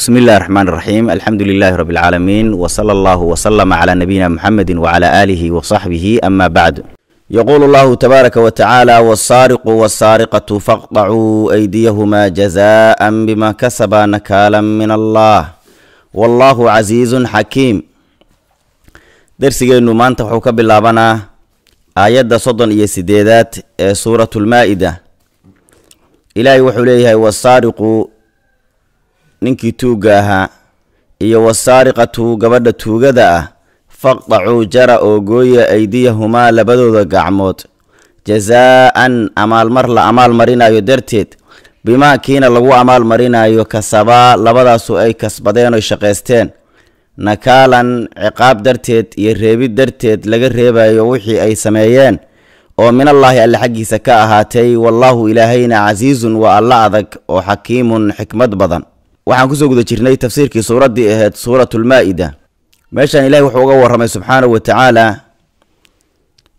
بسم الله الرحمن الرحيم الحمد لله رب العالمين وصلى الله وسلم على نبينا محمد وعلى آله وصحبه أما بعد يقول الله تبارك وتعالى والسارق والسارقة فاقطعوا أيديهما جزاء بما كسبا نكالا من الله والله عزيز حكيم درسigeennu maanta wuxuu ka bilaabanaa aayadda soddon iyo sideedaad ee suuratulmaa-ida ilaahay wuxuu leeyahay wasaariqu ninkii tuugga ahaa iyo wasaariqatu gabadha tuugada ah faqdacuu jara oo gooya aydiyahumaa labadooda gacmood jazaa'an amaalmar la amaal marinayo darteed bimaa kiina lagu amaal marinayo kasabaa labadaasu ay kasbadeen oy shaqaysteen. Nakaalan ciqaab darteed iyo reebid darteed laga reebayo wixii ay sameeyeen oo minallaahi alle xaggiisa ka ahaatay wallaahu ilaahayna casiizun waa alla adag oo xakiimun xikmad badan waxaan ku soo guda jirnay tafsiirkii suuraddii ahayd suuratulmaa-ida meeshaan ilahay wuxuu uga warramay subxaanahu wa tacaala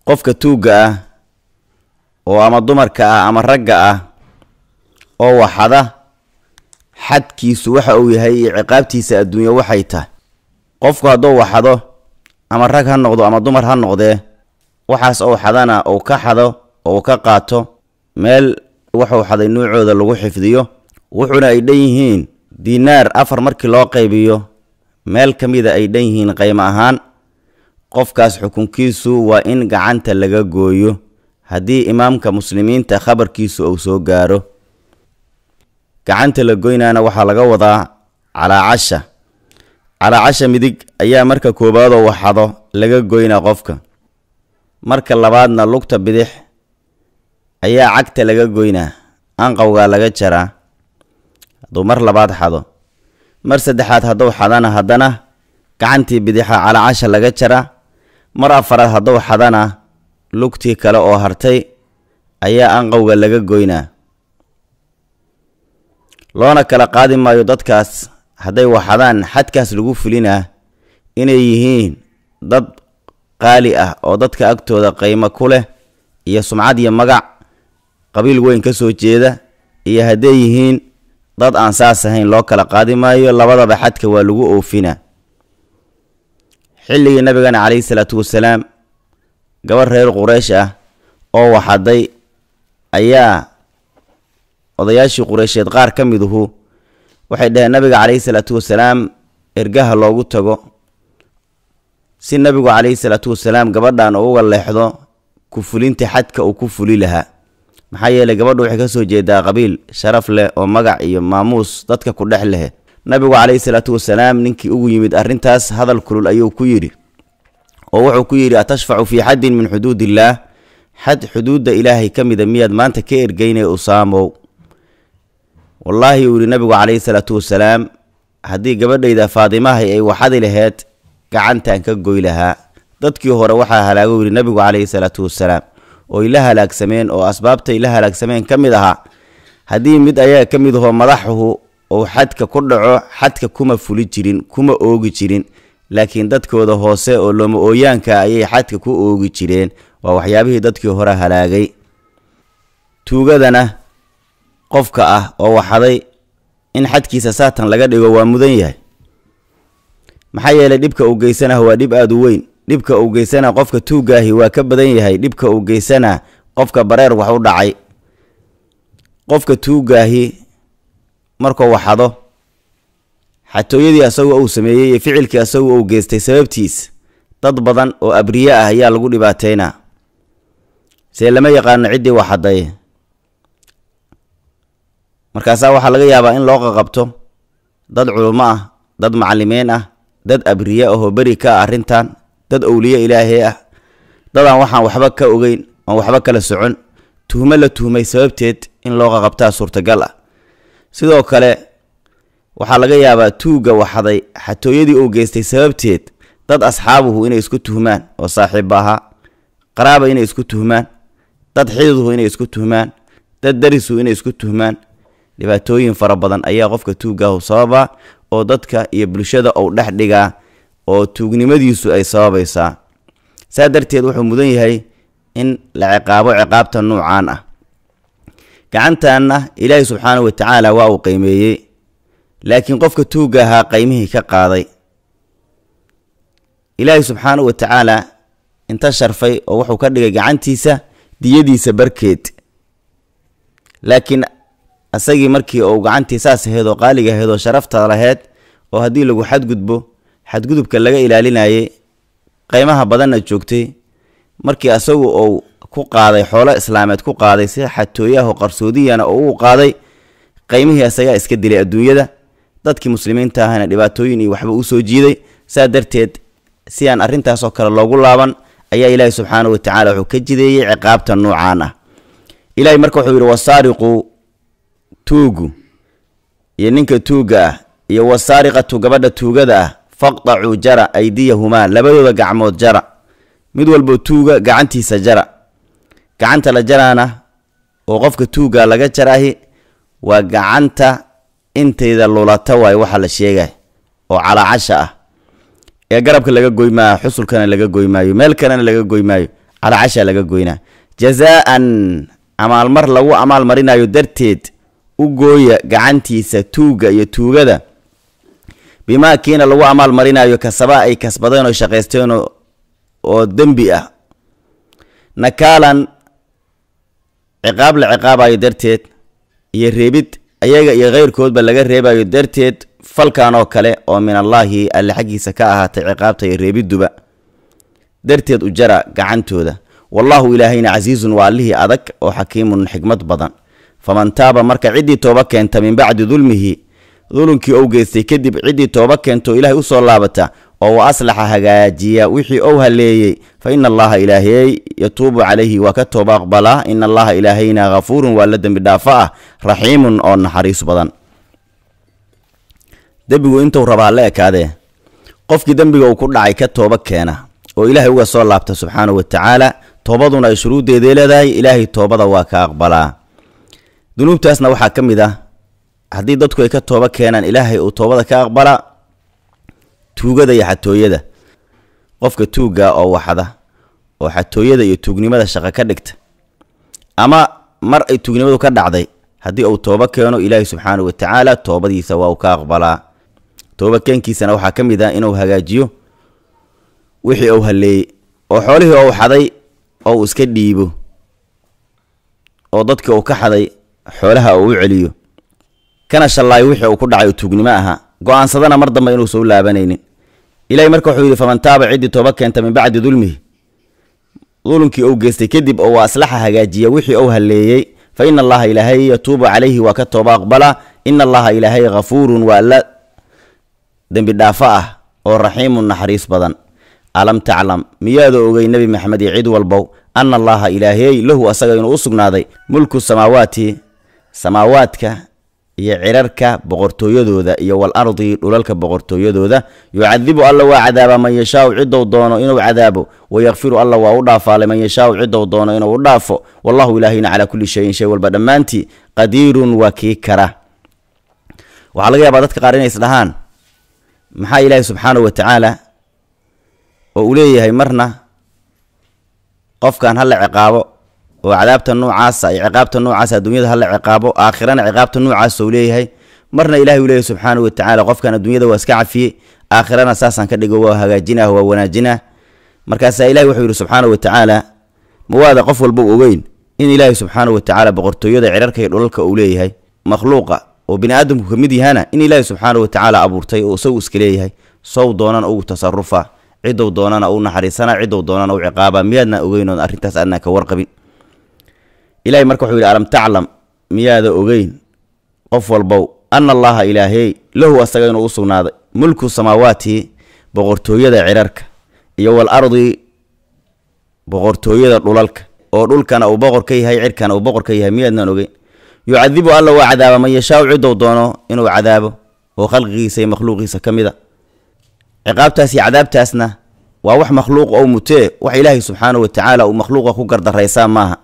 qofka tuugga ah oo ama dumarka ah ama ragga ah oo waxada xadkiisu waxa uu yahay iyo ciqaabtiisa adduunya waxay tahay. Qofku hadduu waxado ama rag ha noqdo ama dumar ha noqdee waxaas ou xadana uu ka xado ou ka qaato meel wuxuu xaday nuucooda lagu xifdiyo wuxuuna ay dhan yihiin dinaar afar markii loo qaybiyo meel ka mida ay dhan yihiin qaymo ahaan qofkaas xukunkiisu waa in gacanta laga gooyo haddii imaamka muslimiinta khabarkiisu uu soo gaaro. Gacanta la goynaana waxaa laga wadaa calaa casha. Calaa casha midig ayaa marka koowaadoo waxado laga goynaa qofka. Marka labaadna lugta bidix ayaa cagta laga goynaa anqowgaa laga jaraa hadduu mar labaad xado. Mar saddexaad hadduu xadana haddana gacantii bidixa calaa casha laga jaraa mar afaraad hadduu xadana lugtii kale oo hartay ayaa anqowga laga goynaa. Loona kala qaadi maayo dadkaas hadday waxadaan xadkaas lagu fulinaa inay yihiin dad qaali ah oo dadka agtooda qiimo ku leh iyo sumcad iyo magac qabiil weyn ka soo jeeda iyo hadday yihiin dad aan saas ahayn loo kala qaadi maayo labadaba xadka waa lagu oofinaa xilligii nabigana calayhi salaatu wasalaam gabar reer quraysh ah oo waxaday ayaa odayaashii qureysheed qaar ka miduhu waxay dhaheen nabiga calayhi salaatu wasalaam ergaha loogu tago. Si nabigu calayhi salaatu wasalaam gabadhan uga leexdo ku fulinta xadka uu ku fuli lahaa maxaa yeelay gabadhu waxay ka soo jeedaa qabiil sharaf leh oo magac iyo maamuus dadka ku dhex leh nabigu calayhi salaatu wasalaam ninkii ugu yimid arrintaas hadal kulul ayuu ku yidhi oo wuxuu ku yidhi atashfacu fii xaddin min xuduudillaah xad xuduudda ilaahay ka mida miyaad maanta ka ergeynay usaamow wallaahi uu yihi nabigu calayhi salaatu wasalaam haddii gabadhayda faadimahay ay waxadi laheyd gacantan ka goy lahaa. Dadkii hore waxaa halaago yihi nabigu calayhi salaatu wasalaam oy la halaagsameen oo asbaabtay la halaagsameen ka mid ahaa. Haddii mid ayaa ka mid ahoo madaxuhu uu xadka ku dhaco xadka kuma fuli jirin kuma oogi jirin laakiin dadkooda hoose oo looma ooyaanka ayay xadka ku oogi jireen waa waxyaabihii dadkii hore halaagay. Tuugadana qofka ah oo waxaday in xadkiisa saatan laga dhigo waa mudan yahay. Maxaa yeelay dhibka uu geysanaha waa dhib aada u weyn dhibka uu geysana qofka tuugaahi waa ka badan yahay dhibka uu geysana qofka bareer wax u dhacay. Qofka tuugaahi markuu waxado xatooyadii asagoo uu sameeyey iyo ficilkii asagoo uu geystay sababtiis dad badan oo abriye ah ayaa lagu dhibaateynaa see lama yaqaano ciddii waxaday markaasaa waxaa laga yaabaa in loo qaqabto dad culummo ah dad macalimiin ah dad abriye ahoo beri ka ah arrintan dad owliye ilaahay ah. Dadaan waxaan waxba ka ogeyn oon waxba kala socon. Tuhmo la tuhmay sababteed in loo qaqabtaa suurtagal ah. Sidoo kale waxaa laga yaabaa tuugga waxaday xatooyadii uu geystay sababteed dad asxaabuhu inay isku tuhmaan oo saaxiibba ahaa. Qaraaba inay isku tuhmaan dad xididuhu inay isku tuhmaan dad darisu inay isku tuhmaan. Dhibaatooyin fara badan ayaa qofka tuuggaahu sababa oo dadka iyo bulshada uu dhex dhigaa oo tuugnimadiisu ay sababaysaa. Saa darteed wuxuu mudan yahay in la ciqaabo ciqaabta nuucaan ah. Gacantanna ilaahay subxaanahu wa tacaala waa uu qiimeeyey laakiin qofka tuugga ahaa qaymihii ka qaaday. Ilaahay subxaanahu wa tacaala inta sharfay oo wuxuu ka dhigay gacantiisa diyadiisa barkeed. Laakiin asagii markii uu gacantii saas aheyd oo qaaliga aheyd oo sharafta laheyd oo haddii lagu xadgudbo xadgudubka laga ilaalinayay qaymaha badanna joogtay markii asagu uu ku qaaday xoolo islaameed ku qaaday si xatooyaho qarsoodiyana oo uu qaaday qaymihii asagaa iska dilay adduunyada. Dadkii muslimiinta ahana dhibaatooyin iyo waxba u soo jiiday. Saa darteed si aan arrintaasoo kale loogu laaban ayaa ilaahi subxaanahu watacaala wuxuu ka jideeyey ciqaabta noocaan ah. Ilaahay marka wuxuu yidhi wasaariqu tuugu iyo ninka tuugga ah iyo wasaariqatu gabadha tuugada ah faqdacuu jara aydiyahumaa labadooda gacmood jara. Mid walbo tuuga gacantiisa jara. Gacanta la jaraana oo qofka tuugga laga jaraahi waa gacanta intayda lulata waaye waxa la sheegay oo calaacasha ah. Ee garabka laga goy maayo xusulkana laga goy maayo meel kalena laga goy maayo calaacasha laga goynaa. Jazaa-an amaalmar lagu amaal marinayo darteed u gooya gacantiisa tuugga iyo tuugada bimaa kiina lagu amaal marinayo kasaba ay kasbadeen oo shaqaysteen oo dembi ah. Nakaalan ciqaab la ciqaabayo darteed iyo reebid ayaga iyo keyrkoodba laga reebayo darteed falkan oo kale oo min allaahi alle xaggiisa ka ahaatay ciqaabta iyo reebidduba darteed u jara gacantooda. Wallaahu ilaahayna casiizun waa allihii adag oo xakiimun xikmad badan. Faman taaba marka ciddii tooba keenta min bacdi dulmihi dulunkii ou geystay kadib ciddii tooba keento ilaahay u soo laabata oo wa aslaxa hagaajiya wixii ou haleeyey. Fa ina allaha ilaahey yatuubu calayhi waa ka tooba aqbalaa ina allaha ilaahayna hafuurun waa la dembi dhaafo ah raxiimun oo naxariis badan. Dembigu intuu rabaa la ekaadee qofkii dembiga uu ku dhacay ka tooba keena oo ilaahay uga soo laabta subxaanahu wa tacaala toobaduna ay shuruuddeedii leedahay ilaahay toobada waa ka aqbalaa. Dunuubtaasna waxaa ka mid ah haddii dadku ay ka tooba keenaan ilaahay uu toobada ka aqbalaa tuugada iyo xatooyada. Qofka tuugga oo waxda oo xatooyada iyo tuugnimada shaqo ka dhigta ama mar ay tuugnimadu ka dhacday haddii uu tooba keeno ilaahay subxaanahu wa tacaala toobadiisa waa uu ka aqbalaa tooba keenkiisana waxaa ka mid ah inuu hagaajiyo wixii uu halleeyey oo xoolihii ou xaday oo uu iska dhiibo oo dadkii uu ka xaday xoolaha uu u celiyo kana shallaayo wixii uu ku dhacay oo tuugnimo ahaa go'aansadana mar dambe inuusan u laabanaynin. Ilahay marka wuxuu yidhi faman taaba ciddii tooba keenta min bacdi dulmihi. Dulumkii uu geystay kadib oo aslaxa hagaajiya wixii uu halleeyey fa ina allaha ilaahay yatuubu calayhi waa ka tooba aqbalaa ina allaha ilaahay hafuurun waa la dembi dhaafo ah oo raxiimun naxariis badan. Alam taclam miyaada ogey nebi maxamed iyo cid walbow ana allaha ilaahey lahu asaga inuu u sugnaaday mulku samaawaati samaawaadka iyo cirarka boqortooyadooda iyo wal ardi dhulalka boqortooyadooda yucadibu alla waa cadaabaa man yashaau cidou doono inuu cadaabo wayakfiru alla waa u dhaafaale man yashaau cidou doono inuu u dhaafo. Wallahu ilaahayna calaa kulli shayin shay walba dhammaantii qadiirun waa kii kara. Waxaa laga yaabaa dadka qaar inay isdhahaan maxaa ilaahay subxaanahu wa tacaala oo uu leeyahay marna qofkan hala ciqaabo oo cadaabta noocaasa iyo ciqaabta noocaasa adduunyada hala ciqaabo aakhirana ciqaabta noocaasa uu leeyahay. Marna ilahay uu leeyahy subxaanahu watacaala qofkan adduunyada waa iska cafiyey aakhirana saasaan ka dhigo waa hagaajinah waa wanaajinah markaasaa ilahay wuxuu yidhi subxaanahu watacaala mawaada qof walba u ogeyn in ilaahay subxaanahu watacaala boqortooyada cirarka iyo dhulalka uu leeyahay makhluuqa oo bini aadamku ka mid yahana in ilaahay subxaanahu watacaala abuurtay oo isagu iska leeyahay sow doonana ugu tasarufa cidow doonana u naxariisana cidow doonana u ciqaaba miyaadna ogeyn arrintaas adnaa ka warqabin ilahay marka wuxuu yidhi alam taclam miyaada ogeyn? Qof walbow ana allaha ilaahey lahu asaga inuu u sugnaaday mulku samaawaati boqortooyada cirarka iyo wal ardi boqortooyada dhulalka oo dhulkana uu boqor ka yahay cirkana uu boqor ka yahay miyaadnaan ogeyn? Yucadibu alla waa cadaaba man yashaau cidow doono inuu cadaabo oo khalqigiisa iyo makhluuqiisa ka mid a. Ciqaabtaas iyo cadaabtaasna waa wax makhluuq ou mutee wax ilaahay subxaanahu watacaala uu makhluuqa ku gardaraysaa maaha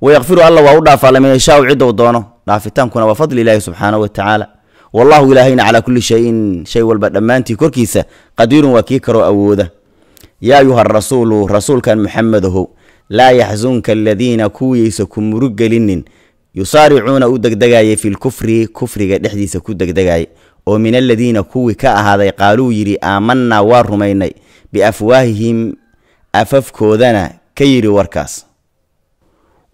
wayakfiru alla waa u dhaafaa laman yashaau cidow doono dhaafitaankuna waa fadli ilaahi subxaanahu watacaala wallahu ilaahayna calaa kulli shayin shay walba dhammaantii korkiisa qadiirun waa kii karoo awooda yaa ayuha rasuulu rasuulkan muxamedahow laa yaxsunka aladiina kuwiisa ku muruggelinin yusaaricuuna u degdegayay fi lkufri kufriga dhexdiisa ku degdegayay oo min aladiina kuwii ka ahaaday qaaluu yidhi aamanaa warkaas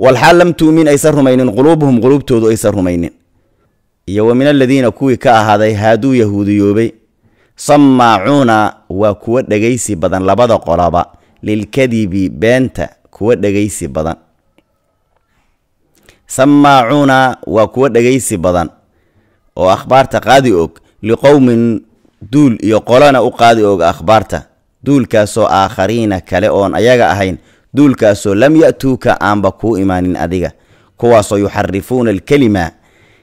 walxaal lam tu'min aysan rumaynin quluubuhum quluubtoodu aysan rumaynin iyo wa min aladiina kuwii ka ahaaday haaduu yahuudiyoobay sammaacuuna waa kuwa dhegaysi badan labada qolaba lilkadibi beenta kuwa dhegaysi badan sammaacuuna waa kuwa dhegaysi badan oo akhbaarta qaadi og liqowmin duul iyo qolana u qaadi og akhbaarta duulkaasoo aakhariina kale oon ayaga ahayn duulkaasoo lam ya'tuuka aanba kuu imaanin adiga. Kuwaasoo yuxarifuuna alkelima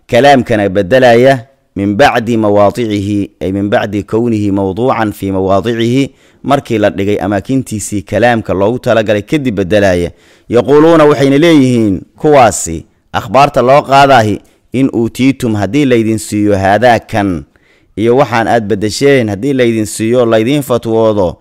kalaamkana beddelaya min bacdi mawaadicihi ay min bacdi kownihi mowduucan fii mawaadicihi markii la dhigay amaakintiisii kalaamka loogu talagalay kadib beddelaya yaquuluuna waxayna leeyihiin kuwaasi akhbaarta loo qaadaahi in uutiitum haddii laydin siiyo haadaa kan. Iyo waxaan aad beddesheen haddii laydin siiyo laydiin fatwoodo.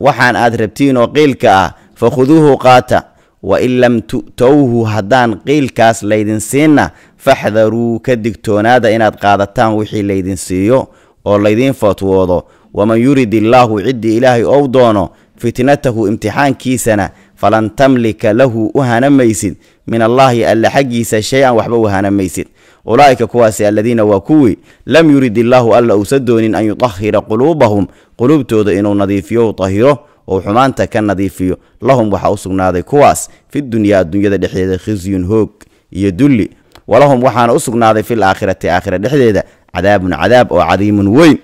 Waxaan aad rabtiin oo qiilka ah fakhuduuhu qaata wa in lam tu'towhu haddaan qiilkaas laydin siinna faxdaruu ka digtoonaada inaad qaadataan wixii laydin siiyo oo laydiin fatwoodo. Waman yurid illaahu ciddii ilaahay ou doono fitnatahu imtixaankiisana falan tamlika lahu u hanamaysid. Min allaahi alle xaggiisa shay-an waxba u hanamaysid. Ulaa'ika kuwaasi aladiina waa kuwii lam yurid illaahu alla uusa doonin an yutahira quluubahum quluubtooda inuu nadiifiyo u tahiro ou xumaanta ka nadiifiyo. Lahum waxaa u sugnaaday kuwaas fidunyaa adduunyada dhexdeeda khisyun hoog iyo dulli. Walahum waxaana u sugnaaday fil aakhirati aakhira dhexdeeda cadaabun cadaab oo cadiimun weyn.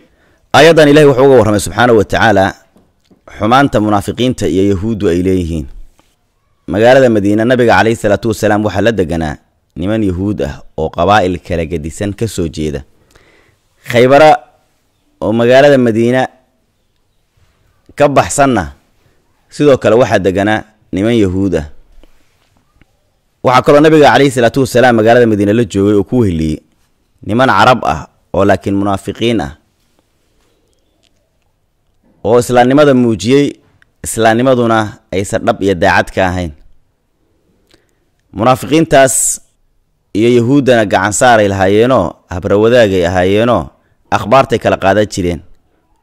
Aayaddan ilahi wuxuu uga warramay subxaana wa tacaala xumaanta munaafiqiinta iyo yahuuddu ay leeyihiin. Magaalada madiine nabiga calayhi salaatu wasalaam waxaa la deganaa niman yahuud ah oo qabaa'il kala gedisan ka soo jeeda. Khaybara oo magaalada madiina ka baxsanna. Sidoo kale waxaa deganaa niman yahuud ah. Waxaa kaloo nabiga calayhi salaatu wasalaam magaalada madiine la joogay oo ku weheliyey niman carab ah oo laakiin munaafiqiin ah. Oo islaamnimada muujiyey islaamnimaduna aysan dhab iyo daacad ka ahayn. Munaafiqiintaas iyo yahuuddana gacan saaray lahaayeenoo habrawadaagay ahaayeenoo akhbaartay kala qaadan jireen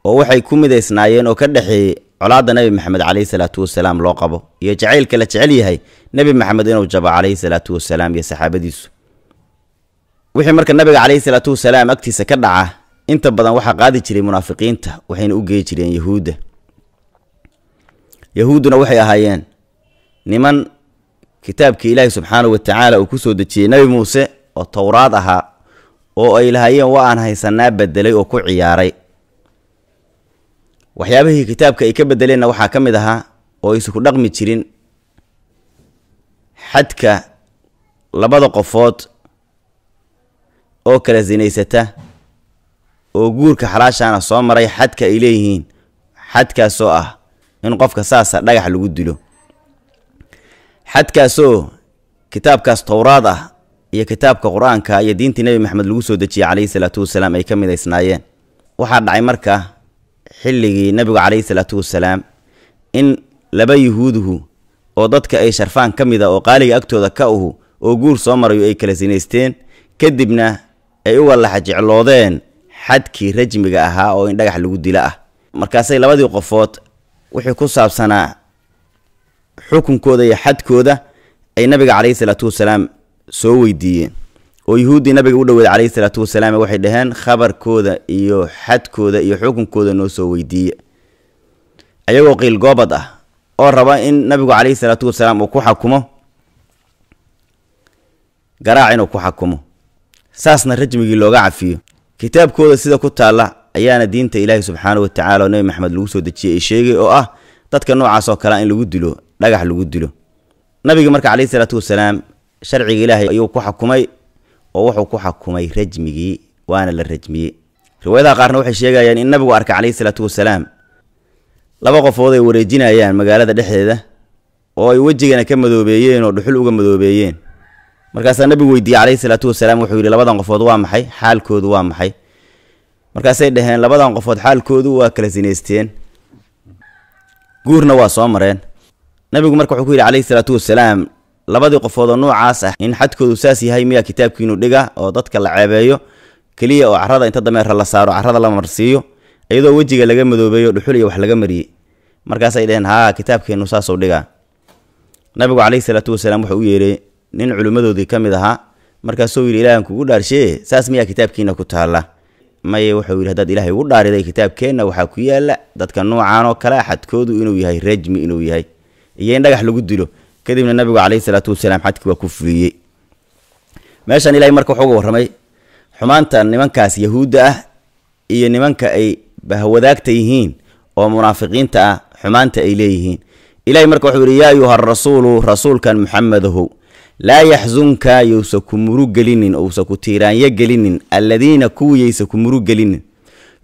oo waxay ku midaysnaayeen oo ka dhexeeyey colaadda nebi maxamed caleyhi salaatu wasalaam loo qabo iyo jacaylka la jecel yahay nebi maxamed inuu jabo caleyhi salaatu wasalaam iyo saxaabadiisu. Wixii marka nabiga caleyhi salaatu wasalaam agtiisa ka dhaca inta badan waxaa qaadi jiray munaafiqiinta waxayna u geey jireen yahuudda. Yahuudduna waxay ahaayeen niman kitaabkii ilaahi subxaanahu wa tacaala uu ku soo dejiyey nebi muuse oo towraad ahaa oo ay lahaayeen wa aan haysanaa bedelay oo ku ciyaaray waxyaabihii kitaabka ay ka bedeleenna waxaa ka mid ahaa oo aysan ku dhaqmi jirin xadka labada qofood oo kala sinaysata oo guurka xalaashaana soo maray xadka ay leeyihiin xadkaasoo ah in qofka saasa dhagax lagu dilo. Xadkaasoo kitaabkaas towraad ah iyo kitaabka qur'aanka iyo diintii nebi maxamed lagu soo dejiyey calayhi salaatu wasalaam ay ka midaysnaayeen waxaa dhacay marka xilligii nebigu calayhi salaatu wasalaam in laba yuhuuduhu oo dadka ay sharfaan ka mid a oo qaaliga agtooda ka uhu oo guur soo marayo ay kala sinaysteen kadibna ay uga laxa jecloodeen xadkii rajmiga ahaa oo in dhagax lagu dilo ah. Markaasay labadii qofood wixii ku saabsanaa xukunkooda iyo xadkooda ay nabiga calayhi salaatu wasalaam soo weydiiyeen oo yuhuuddii nabiga u dhoweed calayhi salaatu wasalaam waxay dhaheen khabarkooda iyo xadkooda iyo xukunkooda noo soo weydiiye. Ayagoo qiil goobad ah oo raba in nabigu calayhi salaatu wasalaam uu ku xakumo garaac inuu ku xakumo saasna rajmigii looga cafiyo. Kitaabkooda sida ku taalla ayaana diinta ilaahi subxaanahu wa oo nebi maxamed lagu soo dejiyey ay sheegay oo ah dadka noocaas oo in lagu dilo dhagax lagu dilo. Nabiga marka calayhi salaatu wasalaam sharciga ilaahay ayuu ku xakumay oo wuxuu ku xakumay rajmigii waana la rajmiyey. Riwaayadaha qaarna waxay sheegayaan in nabigu arkay calayhi salaatu wasalaam. Laba qofood ay wareejinayaan magaalada dhexdeeda oo ay wejigana ka madoobeeyeen oo dhuxul uga madoobeeyeen. Markaasaa nabigu weydiiyey calayhi salaatu wasalaam wuxuu yidhi labadan qofood waa maxay? Xaalkoodu waa maxay? Markaasay dhaheen labadan qofood xaalkoodu waa kala sinaysteen. Guurna waa soo mareen. Nabigu marka wuxuu ku yidhi calayhi salaatu wasalaam labadii qofood oo noocaas ah in xadkoodu saas yahay miyaa kitaabkiinu dhiga oo dadka la ceebeeyo keliya oo carrada inta dameera la saaro carrada la marsiiyo iyadoo wejiga laga madoobeeyo dhuxul iyo wax laga mariyey. Markaasay dheheen haa kitaabkeennu saasuu dhigaa. Nabigu calayhi salaatu wasalaam wuxuu u yeeray nin culimmadoodii ka mid ahaa markaasuu yidhi ilaahan kugu dhaarshee saas miyaa kitaabkiina ku taalla maye wuxuu yidhi haddaad ilaahay ugu dhaariday kitaabkeenna waxaa ku yaalla dadka nuucan oo kale xadkoodu inuu yahay rajmi inuu yahay iyo in dhagax lagu dilo kadibna nabigu calayhi salaatu wasalaam xadkii waa ku fuliyey meeshan ilahay marka wuxuu uga warramay xumaanta nimankaas yahuudda ah iyo nimanka ay bahwadaagta yihiin oo munaafiqiinta ah xumaanta ay leeyihiin. Ilahay marka wuxuu yidhi yaa ayuha rasuulu rasuulkan muxamedahow laa yaxsunka yousa ku murug gelinin ousa ku tiiraanyo gelinin alladiina kuwiyaysa ku murug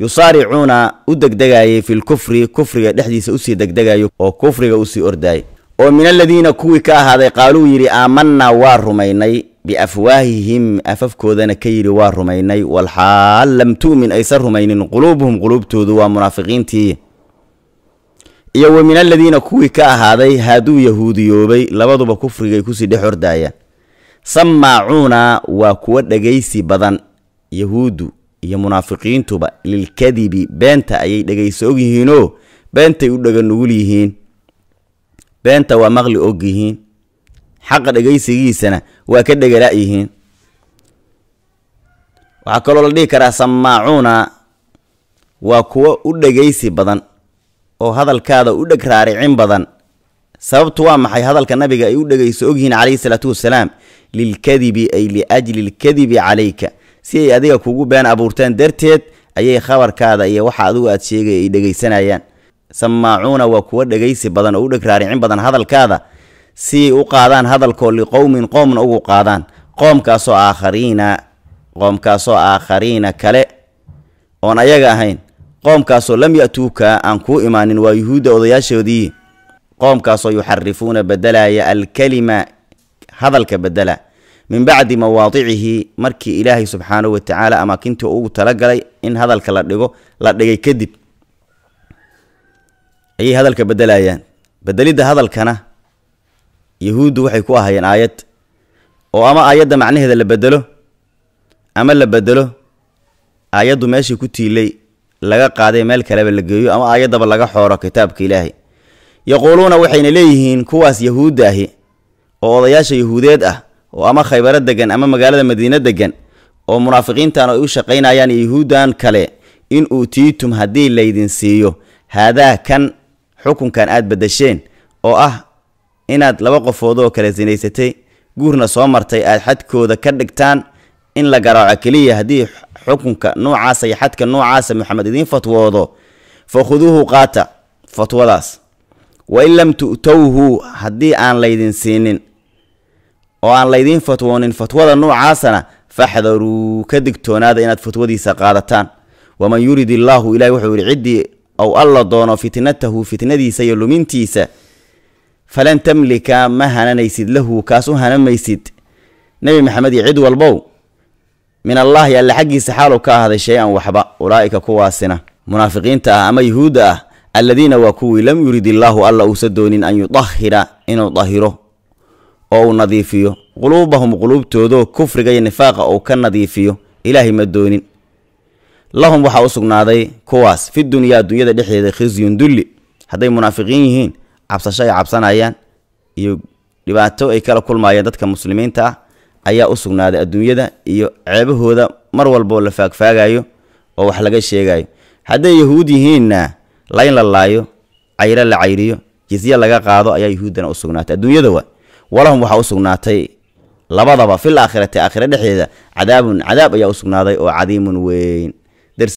yusaaricuuna u degdegayay filkufri kufriga dhexdiisa u sii degdegayo oo kufriga u sii ordaayay oo min aladiina kuwii ka ahaaday qaaluu yidhi aamanaa waa rumaynay. Biafwaahihim afafkoodana ka yidhi waa rumaynay. Walxaal lam tu'min aysan rumaynin. Quluubuhum quluubtoodu waa munaafiqiintii. Iyo wa min aladiina kuwii ka ahaaday haaduu yahuudiyoobay labaduba kufrigay ku sii dhex ordaayaan. Samaacuuna waa kuwa dhegaysi badan. Yahuuddu iyo munaafiqiintuba lilkadibi beenta ayay dhegayso og yihiinoo? Beentay u dhega nugul yihiin beenta waa maqli og yihiin. Xaqa dhegaysigiisana waa ka dhegala yihiin. Waxaa kaloo la dhihi karaa samaacuuna waa kuwo u dhegaysi badan oo hadalkaada u dheg raaricin badan. Sababtu waa maxay hadalka nabiga ay u dhegayso ogyihiin calayhi salaatu wasalaam? Lilkadibi ay liajli lkadibi calayka. Si ay adiga kugu been abuurteen darteed ayay khabarkaada iyo waxa adigu aad sheegay ay dhegaysanayaan samaacuuna waa kuwo dhegaysi badan oo u dheg raaricin badan hadalkaada si u qaadaan hadalkoo liqowmin qoomna ugu qaadaan. Qoomkaasoo aakhariina qoomkaasoo aakhariina kale oon ayaga ahayn. Qoomkaasoo lam ya'tuuka aan kuu imaanin waa yuhuudda odayaashoodii. Qoomkaasoo yuxarifuuna bedelaya alkalima hadalka bedela. Min bacdi mawaadicihi markii ilaahay subxaanahu watacaala amaakintii ugu talagalay in hadalka la dhigo la dhigay kadib ayay hadalka bedelayaan. Bedelidda hadalkana yahuuddu waxay ku ahayeen aayad oo ama aayadda macnaheeda la bedelo ama la bedelo aayaddu meeshii ku tiilay laga qaaday meel kaleba la geeyo ama aayaddaba laga xooro kitaabka ilaahay. Yaquuluuna waxayna leeyihiin kuwaas yahuudda ahi oo odayaasha yahuudeed ah oo ama khaybaro degan ama magaalada madiine degan oo munaafiqiintan ay u shaqaynayaan yahuuddan kale in uutiitum haddii laydin siiyo. Haadaa kan xukunkan aad bedesheen oo ah inaad laba qofood oo kale sinaysatay guurna soo martay aad xadkooda ka dhigtaan in la garaaco keliya haddii xukunka noocaasa iyo xadka noocaasa maxamed idiin fatwoodo fa khuduuhu qaata fatwadaas. Wa in lam tu'towhu haddii aan laydin siinin oo aan laydiin fatwoonin fatwada noocaasana faxdaruu ka digtoonaada inaad fatwadiisa qaadataan. Waman yurid illaahu ilahi wuxuu yidhi ciddii ou alla doono fitnatahu fitnadiisa iyo lumintiisa falan tamlika ma hananaysid lahu kaas u hanamaysid nebi maxamed iyo cid walbow min allaahi alle xaggiisa xaalow ka ahday shay-an waxba ulaa'ika kuwaasina munaafiqiinta ah ama yuhuudda ah alladiina waa kuwii lam yurid illaahu alla uusa doonin an yudahira inuu dahiro oo uu nadiifiyo. Quluubahum quluubtoodoo kufriga iyo nifaaqa uu ka nadiifiyo ilaahay ma doonin lahum waxaa u sugnaaday kuwaas fi dunyaa dunyada dhexdeeda khisyun dulli. Hadday munaafiqiin yihiin cabsasho ay cabsanayaan iyo dhibaato ay kala kulmayeen dadka muslimiinta ah ayaa u sugnaaday adduunyada iyo ceebahooda mar walboo la faagfaagayo oo wax laga sheegayo hadday yahuud yihiinna layn la laayo cayro la cayriyo jisye laga qaado ayaa yahuuddana u sugnaatay. Adduunyada waa walahum waxaa u sugnaatay labadaba fil aakhirati aakhira dhexdeeda cadaabun cadaab ayaa u sugnaaday oo cadiimun weyn